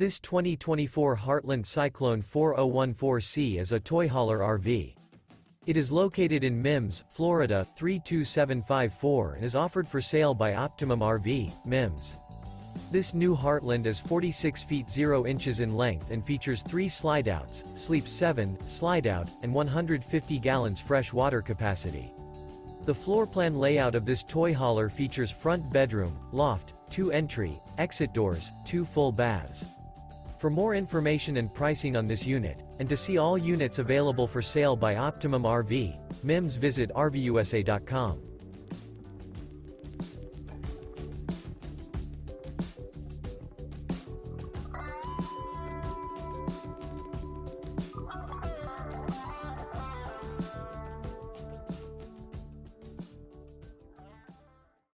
This 2024 Heartland Cyclone 4014C is a toy hauler RV. It is located in Mims, Florida, 32754 and is offered for sale by Optimum RV, Mims. This new Heartland is 46 feet 0 inches in length and features three slide-outs, sleeps 7, slide-out, and 150 gallons fresh water capacity. The floor plan layout of this toy hauler features front bedroom, loft, two entry, exit doors, two full baths. For more information and pricing on this unit, and to see all units available for sale by Optimum RV, MIMS visit RVUSA.com.